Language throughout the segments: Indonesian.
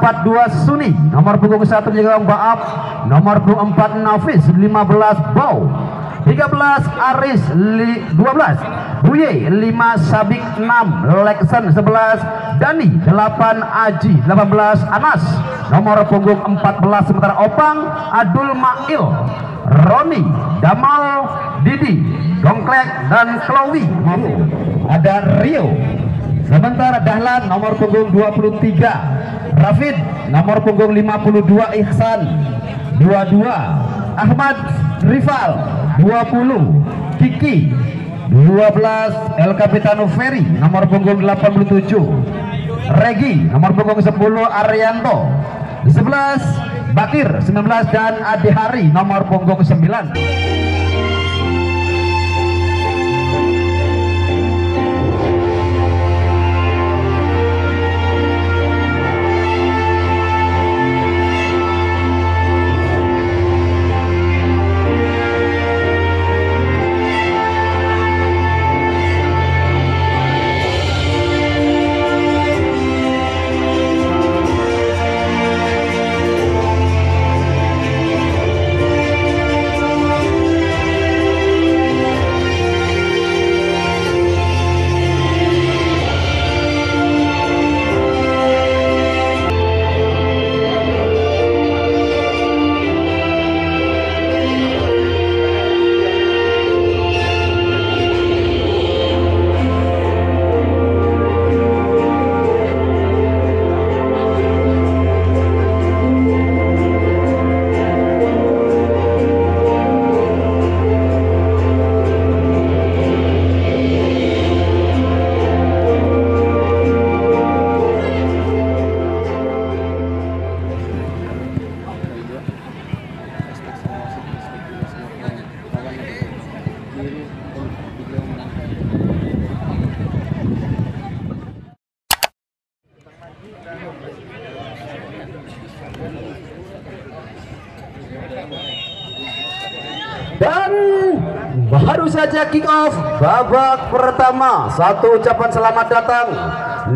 42 Suni nomor punggung 1 menjaga Baap nomor punggung 4 Nafis 15 Bau. 13 Aris li, 12 Buye 5 Sabik 6 Leksan 11 Dani 8 Aji 18 Anas. Nomor punggung 14 sementara Opang Adul Mail Roni Damal Didi Dongklek dan Chloe ada Rio. Sementara Dahlan nomor punggung 23 Rafid nomor punggung 52 Ihsan. 22 Ahmad Rival. 20 Kiki. 12 El Capitano Ferry nomor punggung 87 Regi nomor punggung 10 Arianto. 11 Bakir 19 dan Adi Hari nomor punggung 9 baru saja kick off babak pertama. Satu ucapan selamat datang.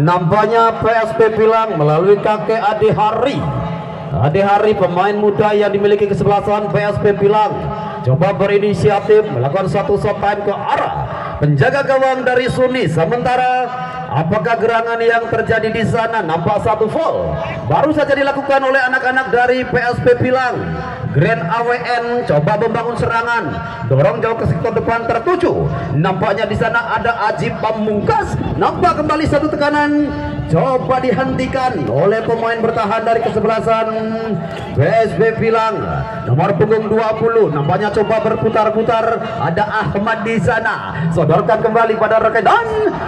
Nampaknya PSP bilang melalui kakek Adi Hari. Adi Hari pemain muda yang dimiliki kesebelasan PSP bilang coba berinisiatif melakukan satu shot time ke arah penjaga gawang dari Suni. Sementara apakah gerangan yang terjadi di sana nampak satu foul baru saja dilakukan oleh anak-anak dari PSP Pilang. Grand AWN coba membangun serangan, dorong jauh ke sektor depan tertuju. Nampaknya di sana ada Ajib Pamungkas. Nampak kembali satu tekanan, coba dihentikan oleh pemain bertahan dari kesebelasan PSB Pilang. Nomor punggung 20, nampaknya coba berputar-putar. Ada Ahmad di sana. Sodorkan kembali pada rekan dan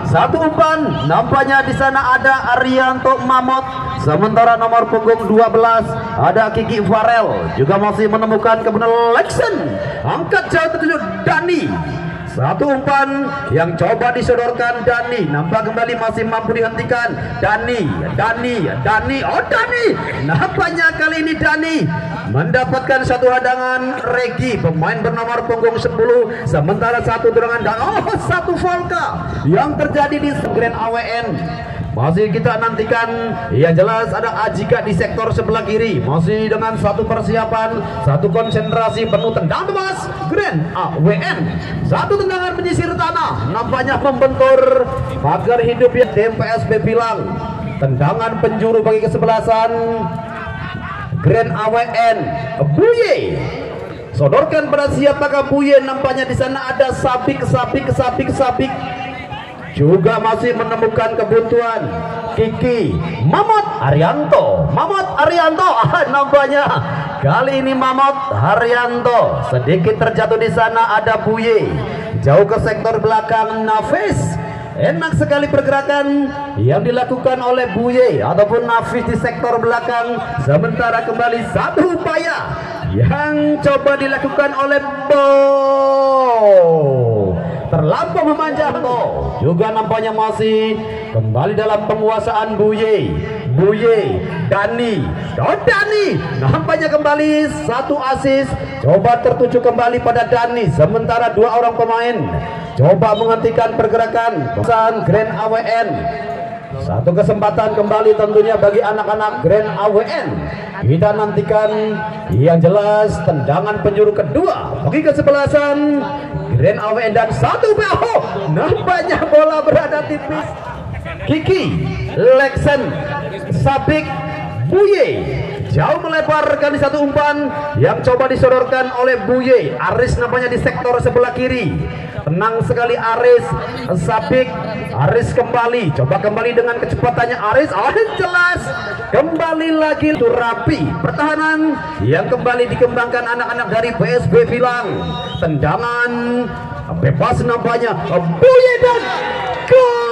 satu umpan. Nampaknya di sana ada Arianto Mamot. Sementara nomor punggung 12 ada Kiki Farel juga masih menemukan kebenaran Lexen. Angkat jauh tertuju Dani. Satu umpan yang coba disodorkan Dani. Nampak kembali masih mampu dihentikan. Dani, Dani, Dani, oh Dani. Nampaknya kali ini Dani mendapatkan satu hadangan. Regi pemain bernomor punggung 10 sementara satu dorongan dan oh satu Volka yang terjadi di Grand AWN masih kita nantikan. Yang jelas ada Ajika di sektor sebelah kiri. Masih dengan satu persiapan satu konsentrasi penuh tendang bebas Grand AWN satu tendangan menyisir tanah. Nampaknya membentur pagar hidup yang tim PSB bilang. Tendangan penjuru bagi kesebelasan Grand AWN Buye. Sodorkan pada siapakah Buye? Nampaknya di sana ada sabik sabik sabik sabik juga masih menemukan kebutuhan Kiki Mamot Arianto. Mamot Arianto ah, nampaknya. Kali ini Mamot Arianto. Sedikit terjatuh di sana ada Buye jauh ke sektor belakang Nafis. Enak sekali pergerakan yang dilakukan oleh Buye ataupun Nafis di sektor belakang. Sementara kembali satu upaya yang coba dilakukan oleh Bo terlampau memanjang toh juga nampaknya masih kembali dalam penguasaan Buye. Buye Dani oh Dani. Nampaknya kembali satu asis. Coba tertuju kembali pada Dani. Sementara dua orang pemain coba menghentikan pergerakan. Pesan Grand AWN satu kesempatan kembali tentunya bagi anak-anak Grand AWN kita nantikan yang jelas tendangan penjuru kedua bagi kesebelasan Grand AWN dan satu PO nampaknya bola berada tipis Kiki Lexen Sabik Buye jauh melebarkan di satu umpan yang coba disodorkan oleh Buye. Aris namanya di sektor sebelah kiri. Tenang sekali Aris. Sabik Aris kembali. Coba kembali dengan kecepatannya Aris. Aris jelas. Kembali lagi itu rapi. Pertahanan yang kembali dikembangkan anak-anak dari PSB Bilang tendangan. Bebas nampaknya. Buye dan gol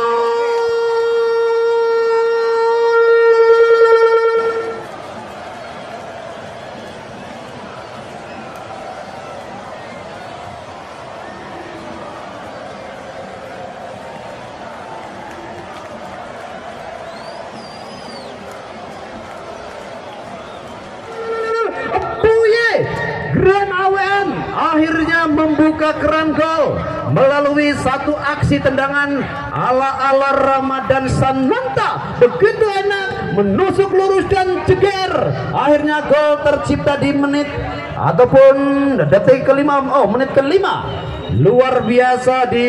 Grand AWN akhirnya membuka keran gol melalui satu aksi tendangan ala-ala Ramadan Sananta. Begitu enak menusuk lurus dan ceger akhirnya gol tercipta di menit ataupun detik kelima oh menit kelima. Luar biasa di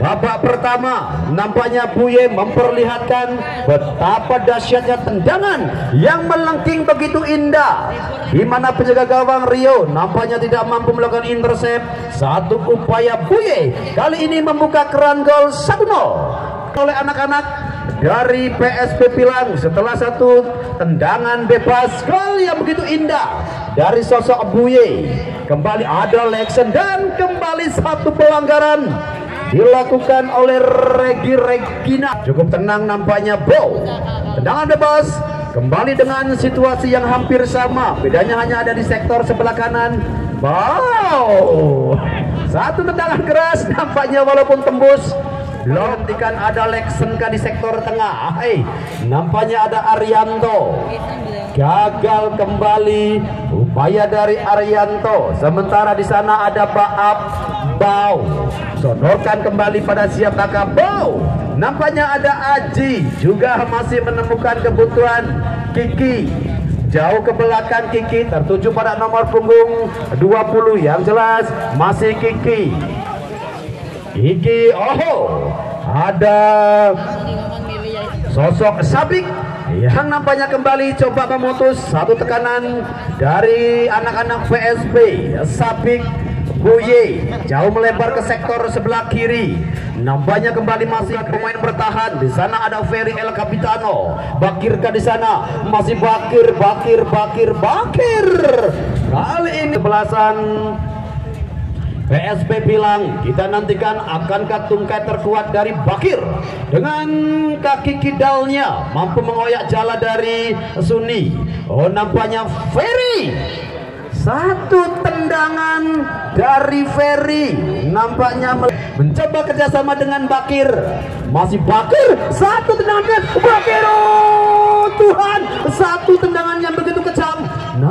babak pertama nampaknya Buye memperlihatkan betapa dahsyatnya tendangan yang melengking begitu indah. Di mana penjaga gawang Rio nampaknya tidak mampu melakukan intercept. Satu upaya Buye kali ini membuka keran gol 1-0 oleh anak-anak dari PSP Pilang. Setelah satu tendangan bebas. Gol yang begitu indah dari sosok Buye kembali ada Lexen dan kembali satu pelanggaran dilakukan oleh Regi Regina. Cukup tenang nampaknya Bow tendangan bebas. Kembali dengan situasi yang hampir sama. Bedanya hanya ada di sektor sebelah kanan. Wow. Satu tendangan keras nampaknya walaupun tembus belum hentikan ada Lexenka di sektor tengah. Hey, nampaknya ada Arianto. Gagal kembali upaya dari Arianto. Sementara di sana ada Baap Bau. Sodorkan kembali pada siap kakak Bau? Nampaknya ada Aji juga masih menemukan kebutuhan Kiki. Jauh ke belakang Kiki tertuju pada nomor punggung 20 yang jelas masih Kiki Kiki oh ada sosok Sabik yang nampaknya kembali coba memutus satu tekanan dari anak-anak PSB Sabik Buye jauh melebar ke sektor sebelah kiri. Nampaknya kembali masih pemain bertahan. Di sana ada Ferry El Capitano. Bakirka di sana? Masih Bakir Bakir Bakir Bakir. Kali ini belasan PSP bilang kita nantikan akankah tungkai terkuat dari Bakir. Dengan kaki kidalnya mampu mengoyak jala dari Suni. Oh nampaknya Ferry. Satu tendangan dari Ferry. Nampaknya mencoba kerjasama dengan Bakir. Masih Bakir. Satu tendangan. Bakir. Oh Tuhan. Satu tendangan yang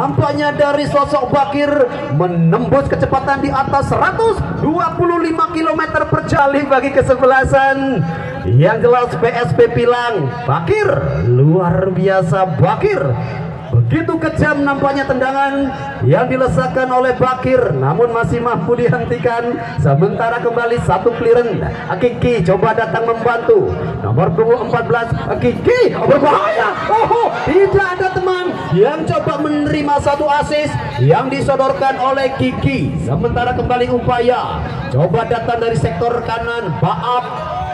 nampaknya dari sosok Bakir menembus kecepatan di atas 125 km per jam bagi kesebelasan. Yang jelas PSP bilang Bakir luar biasa Bakir. Begitu kejam nampaknya tendangan yang dilesakkan oleh Bakir. Namun masih mampu dihentikan. Sementara kembali satu clearance. Akiki coba datang membantu. Nomor punggung 14 Akiki oh, berbahaya. Oh tidak ada teman yang coba menerima satu asis yang disodorkan oleh Kiki. Sementara kembali upaya. Coba datang dari sektor kanan. Baap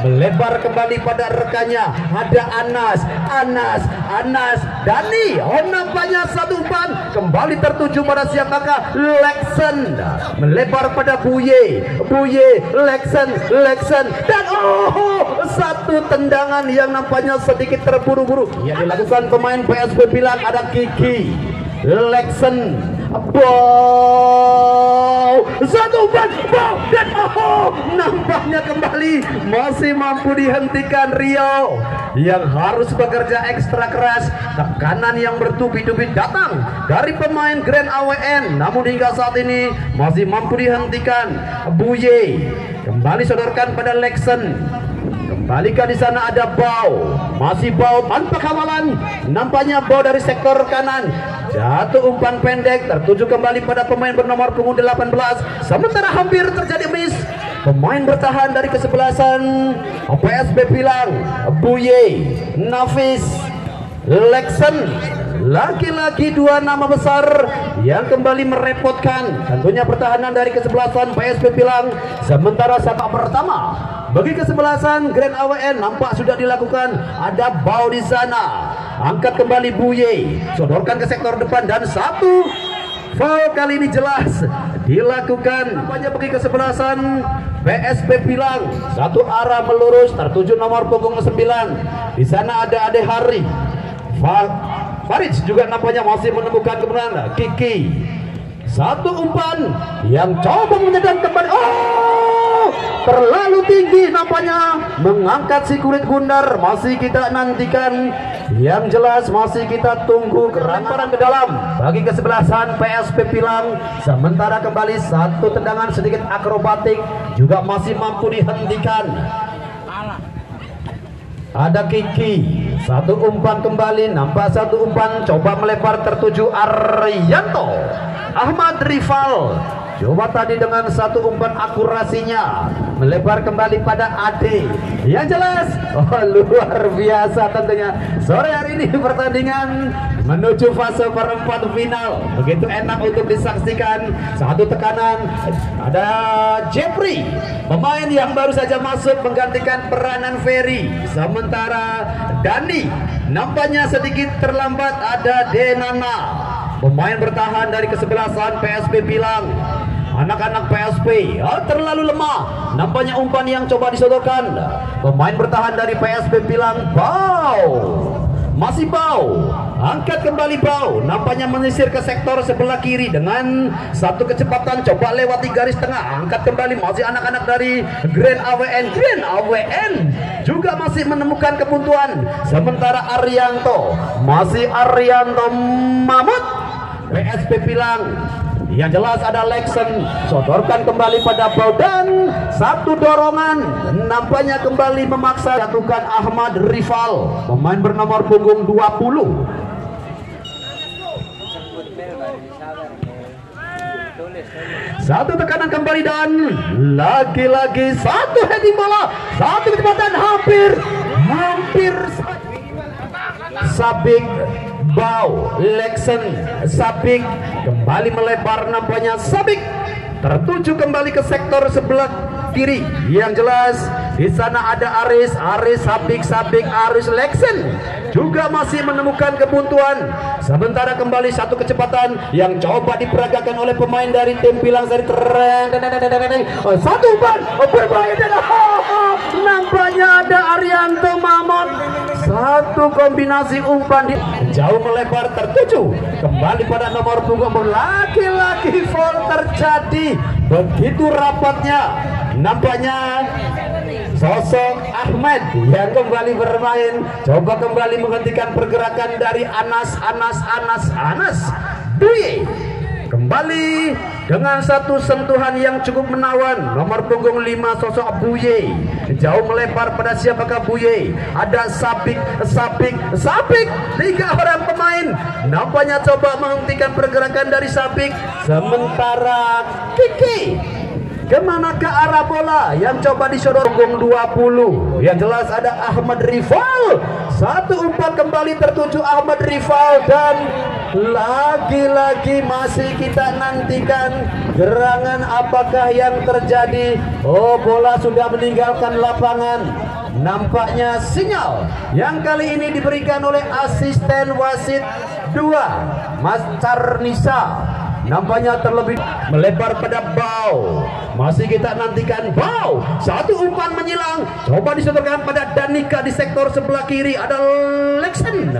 melebar kembali pada rekannya. Ada Anas Anas Anas Dani. Oh nampaknya satu umpan. Kembali tertuju pada siap kakak Lexen. Melebar pada Buye. Buye Lexen Lexen. Dan oh satu tendangan yang nampaknya sedikit terburu-buru. Yang dilakukan pemain PSB bilang ada Kiki Lexen Wow Satu umpan Wow Dan oh Nampaknya kembali. Masih mampu dihentikan Rio Yang harus bekerja ekstra keras. Tekanan yang bertubi-tubi datang Dari pemain Grand AWN Namun hingga saat ini Masih mampu dihentikan. Buye Kembali sodorkan pada Lexen Balikan di sana ada Bau. Masih Bau tanpa kawalan. Nampaknya Bau dari sektor kanan. Jatuh umpan pendek tertuju kembali pada pemain bernomor punggung 18. Sementara hampir terjadi miss. Pemain bertahan dari kesebelasan PSB Pilang, Buye, Nafis, Lexen laki-laki dua nama besar yang kembali merepotkan. Tentunya pertahanan dari kesebelasan PSB Pilang. Sementara satu pertama bagi kesebelasan Grand AWN nampak sudah dilakukan. Ada bau di sana. Angkat kembali Buye. Sodorkan ke sektor depan dan satu. Foul kali ini jelas dilakukan. Nampaknya bagi kesebelasan PSB Pilang. Satu arah melurus tertuju nomor punggung 9 di sana ada Ade Hari Farid juga nampaknya masih menemukan kemenangan Kiki satu umpan yang coba menyedang kembali. Oh! Terlalu tinggi nampaknya. Mengangkat si kulit gundar. Masih kita nantikan. Yang jelas masih kita tunggu kerantaran ke dalam. Bagi kesebelasan PSP Pilang. Sementara kembali satu tendangan sedikit akrobatik juga masih mampu dihentikan ada Kiki satu umpan kembali nampak satu umpan coba melebar tertuju Arianto Ahmad Rival Coba tadi dengan satu umpan akurasinya melebar kembali pada Ade. Yang jelas, oh luar biasa tentunya. Sore hari ini pertandingan menuju fase perempat final. Begitu enak untuk disaksikan. Satu tekanan ada Jeffrey, pemain yang baru saja masuk menggantikan peranan Ferry. Sementara Dani nampaknya sedikit terlambat ada Denana. Pemain bertahan dari kesebelasan PSB bilang. Anak-anak PSP oh, terlalu lemah. Nampaknya umpan yang coba disodorkan pemain bertahan dari PSP bilang bau masih bau. Angkat kembali bau. Nampaknya menyisir ke sektor sebelah kiri dengan satu kecepatan. Coba lewati garis tengah. Angkat kembali. Masih anak-anak dari Grand AWN Grand AWN juga masih menemukan kebuntuan. Sementara Arianto. Masih Arianto Mamut. PSP bilang yang jelas ada Lexen. Sodorkan kembali pada Bau dan. Satu dorongan. Nampaknya kembali memaksa jatuhkan Ahmad Rival. Pemain bernomor punggung 20 satu tekanan kembali dan. Lagi-lagi satu heading bola. Satu kecepatan hampir hampir Sabik Bau Lexen Sabik kembali melebar nampaknya Sabik. Tertuju kembali ke sektor sebelah kiri. Yang jelas di sana ada Aris Aris Sabik Sabik Aris Lexen juga masih menemukan kebuntuan. Sementara kembali satu kecepatan yang coba diperagakan oleh pemain dari tim Pilang dari tren. Oh, satu ban oh, berbahaya. Nampaknya ada Arianto Mamot satu kombinasi umpan di jauh melebar tertuju. Kembali pada nomor punggung laki-laki fall terjadi. Begitu rapatnya nampaknya sosok Ahmed yang kembali bermain. Coba kembali menghentikan pergerakan dari Anas Anas Anas Anas. Dwi kembali dengan satu sentuhan yang cukup menawan nomor punggung 5 sosok Buye. Jauh melebar pada siapakah Buye? Ada Sabik Sabik Sabik! Tiga orang pemain. Nampaknya coba menghentikan pergerakan dari Sabik. Sementara Kiki Ke mana ke arah bola? Yang coba disodor punggung 20 Yang jelas ada Ahmad Rival. Satu umpan kembali tertuju Ahmad Rival. Dan lagi-lagi masih kita nantikan Gerangan apakah yang terjadi. Oh bola sudah meninggalkan lapangan. Nampaknya sinyal yang kali ini diberikan oleh asisten wasit 2 Mas Carnisa nampaknya terlebih melebar pada bau. Masih kita nantikan bau. Satu umpan menyilang. Coba disetorkan pada Danika di sektor sebelah kiri. Ada Lexen.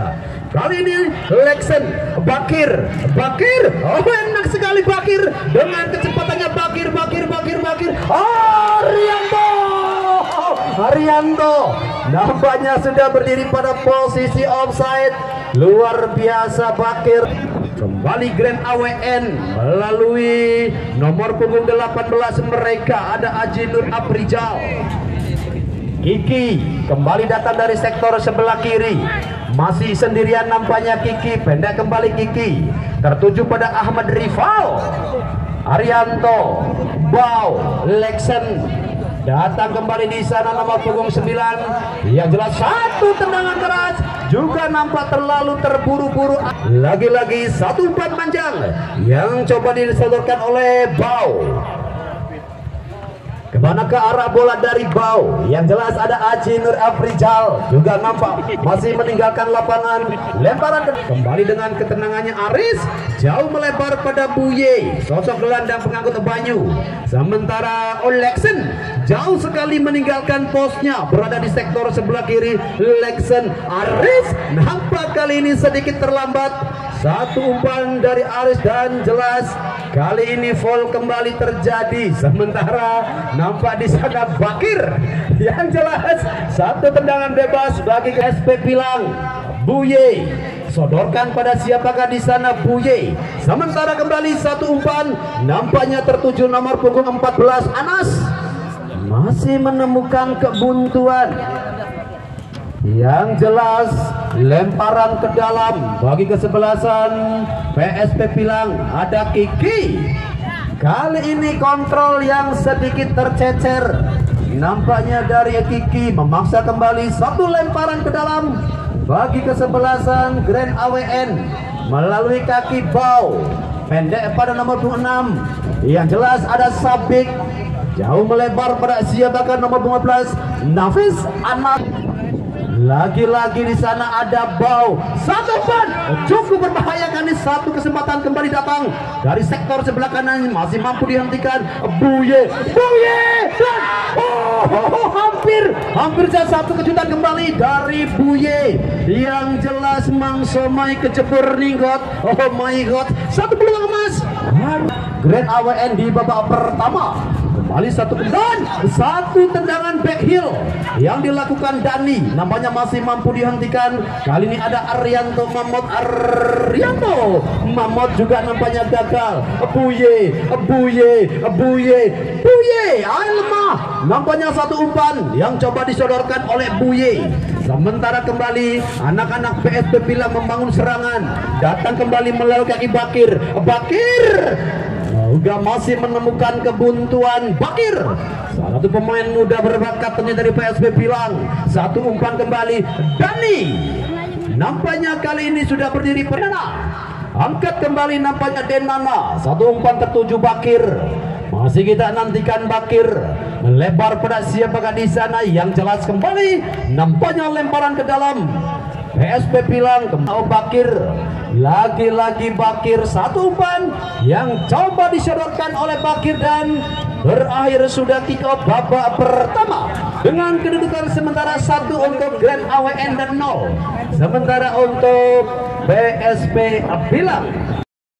Kali ini Lexen Bakir Bakir. Oh enak sekali Bakir. Dengan kecepatannya Bakir Bakir Bakir Bakir. Arianto! Arianto! Nampaknya sudah berdiri pada posisi offside. Luar biasa Bakir kembali Grand AWN melalui nomor punggung 18 mereka ada Aji Nur Aprijal Kiki kembali datang dari sektor sebelah kiri. Masih sendirian nampaknya Kiki pendek kembali Kiki. Tertuju pada Ahmad Rival. Arianto Bau Lexen. Datang kembali di sana nomor punggung 9 yang jelas satu tendangan keras juga nampak terlalu terburu-buru. Lagi-lagi satu umpan panjang yang coba disodorkan oleh Bau Ke mana ke arah bola dari Bau Yang jelas ada Aji Nur Afrijal Juga nampak. Masih meninggalkan lapangan. Lemparan kembali dengan ketenangannya Aris. Jauh melebar pada Buye. Sosok gelandang pengangkut Banyu. Sementara Olexen Jauh sekali meninggalkan posnya. Berada di sektor sebelah kiri. Lexen Aris Nampak kali ini sedikit terlambat. Satu umpan dari Aris dan jelas Kali ini fall kembali terjadi. Sementara nampak di sana Bakir. Yang jelas satu tendangan bebas bagi SP Pilang. Buye. Sodorkan pada siapakah di sana Buye. Sementara kembali satu umpan. Nampaknya tertuju nomor punggung 14 Anas. Masih menemukan kebuntuan yang jelas lemparan ke dalam bagi kesebelasan PSP Pilang ada Kiki Kali ini kontrol yang sedikit tercecer. Nampaknya dari Kiki memaksa kembali satu lemparan ke dalam Bagi kesebelasan Grand AWN Melalui kaki Bau Pendek pada nomor 26 Yang jelas ada Sabik Jauh melebar pada siapakah nomor 15 Nafis Anak lagi-lagi di sana ada bau. Satu ban. Cukup berbahaya kan satu kesempatan kembali datang. Dari sektor sebelah kanan masih mampu dihentikan. Buye Buye dan oh, oh, oh hampir hampir saja satu kejutan kembali dari Buye. Yang jelas Mang Somai kejebur ninggot. Oh my god. Satu peluang emas. Grand AWN di babak pertama kembali satu dan satu tendangan back heel yang dilakukan Dani nampaknya masih mampu dihentikan. Kali ini ada Arianto Mamot Arianto. Mamot juga nampaknya gagal. Buye Buye Buye Buye. Lemah. Nampaknya satu umpan yang coba disodorkan oleh Buye. Sementara kembali anak-anak PSP bilang membangun serangan datang kembali melalui kaki Bakir. Bakir juga masih menemukan kebuntuan Bakir. Salah satu pemain muda berbakat tentunya dari PSB bilang satu umpan kembali Dani. Nampaknya kali ini sudah berdiri perdana angkat kembali nampaknya Denana. Satu umpan tertuju Bakir. Masih kita nantikan Bakir. Melebar pada siapakah di sana? Yang jelas kembali nampaknya lemparan ke dalam PSP bilang ke Bakir lagi-lagi Bakir satu umpan yang coba disodorkan oleh Bakir dan berakhir sudah kick off babak pertama dengan kedudukan sementara satu untuk Grand AWN dan nol. Sementara untuk PSP bilang